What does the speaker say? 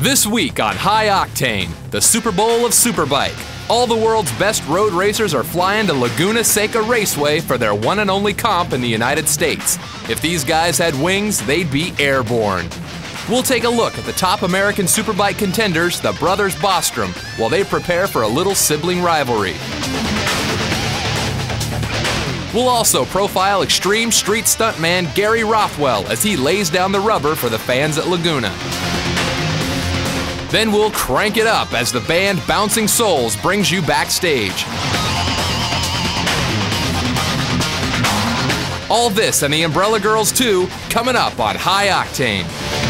This week on High Octane, the Super Bowl of Superbike. All the world's best road racers are flying to Laguna Seca Raceway for their one and only comp in the United States. If these guys had wings, they'd be airborne. We'll take a look at the top American Superbike contenders, the brothers Bostrom, while they prepare for a little sibling rivalry. We'll also profile extreme street stuntman Gary Rothwell as he lays down the rubber for the fans at Laguna. Then we'll crank it up as the band Bouncing Souls brings you backstage. All this and the Umbrella Girls 2 coming up on High Octane.